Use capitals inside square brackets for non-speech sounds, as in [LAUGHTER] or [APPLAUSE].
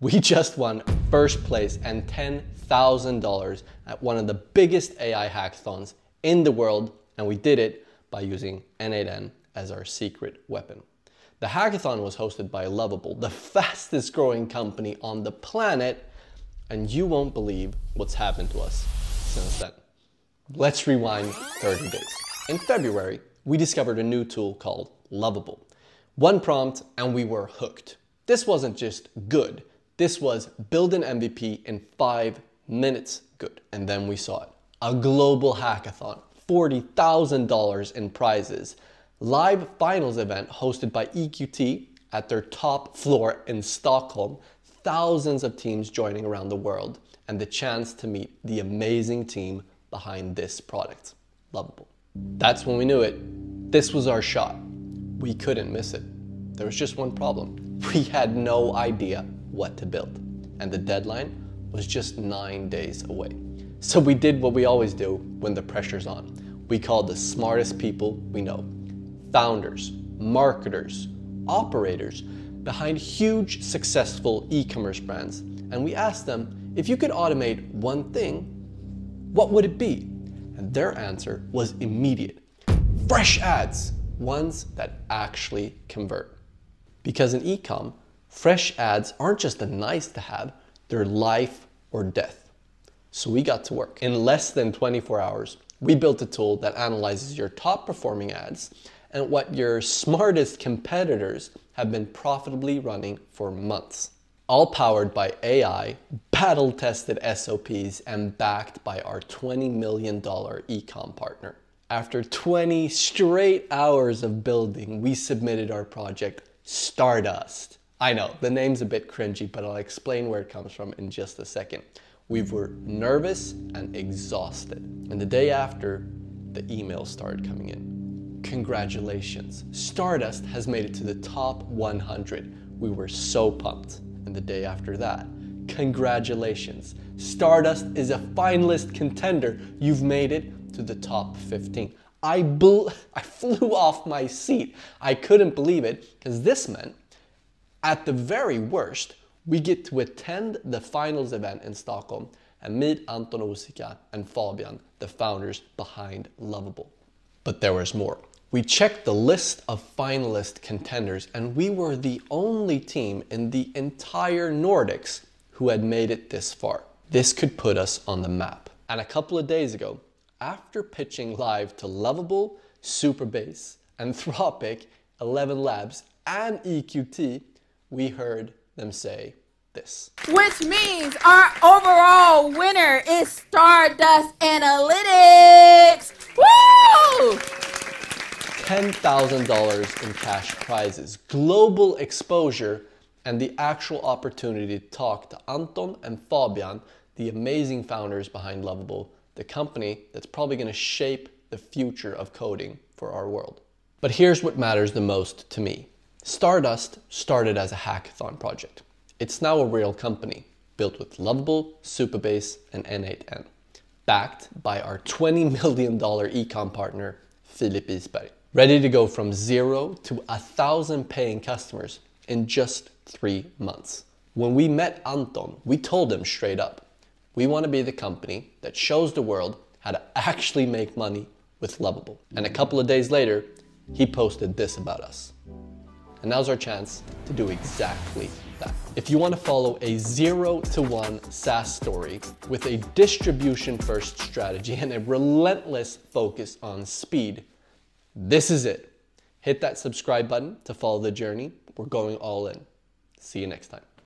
We just won first place and $10,000 at one of the biggest AI hackathons in the world, and we did it by using N8N as our secret weapon. The hackathon was hosted by Lovable, the fastest growing company on the planet, and you won't believe what's happened to us since then. Let's rewind 30 days. In February, we discovered a new tool called Lovable. One prompt and we were hooked. This wasn't just good, this was build an MVP in five minutes good. And then we saw it. A global hackathon, $40,000 in prizes, live finals event hosted by EQT at their top floor in Stockholm, thousands of teams joining around the world, and the chance to meet the amazing team behind this product, Lovable. That's when we knew it. This was our shot. We couldn't miss it. There was just one problem. [LAUGHS] We had no idea what to build, and the deadline was just nine days away. So we did what we always do when the pressure's on. We called the smartest people we know founders, marketers, operators behind huge successful e commerce brands, and we asked them if you could automate one thing, what would it be? And their answer was immediate fresh ads, ones that actually convert. Because in ecom, fresh ads aren't just a nice to have, they're life or death. So we got to work. In less than 24 hours, we built a tool that analyzes your top performing ads and what your smartest competitors have been profitably running for months. All powered by AI, battle tested SOPs, and backed by our $20 million ecom partner. After 20 straight hours of building, we submitted our project Stardust. I know, the name's a bit cringy, but I'll explain where it comes from in just a second. We were nervous and exhausted. And the day after, the emails started coming in. Congratulations, Stardust has made it to the top 100. We were so pumped. And the day after that, congratulations, Stardust is a finalist contender. You've made it to the top 15. I, bl- [LAUGHS] I flew off my seat. I couldn't believe it because this meant, at the very worst, we get to attend the finals event in Stockholm and meet Anton Osika and Fabian, the founders behind Lovable. But there was more. We checked the list of finalist contenders and we were the only team in the entire Nordics who had made it this far. This could put us on the map. And a couple of days ago, after pitching live to Lovable, Supabase, Anthropic, ElevenLabs, and EQT, we heard them say this. Which means our overall winner is Stardust Analytics. Woo! $10,000 in cash prizes, global exposure, and the actual opportunity to talk to Anton and Fabian, the amazing founders behind Lovable, the company that's probably going to shape the future of coding for our world. But here's what matters the most to me Stardust started as a hackathon project. It's now a real company built with Lovable, Supabase, and N8N, backed by our $20 million ecom partner, Philip Isberg, ready to go from zero to a thousand paying customers in just three months. When we met Anton, we told him straight up we want to be the company that shows the world how to actually make money with Lovable. And a couple of days later, he posted this about us. And now's our chance to do exactly that. If you want to follow a zero to one SaaS story with a distribution first strategy and a relentless focus on speed, this is it. Hit that subscribe button to follow the journey. We're going all in. See you next time.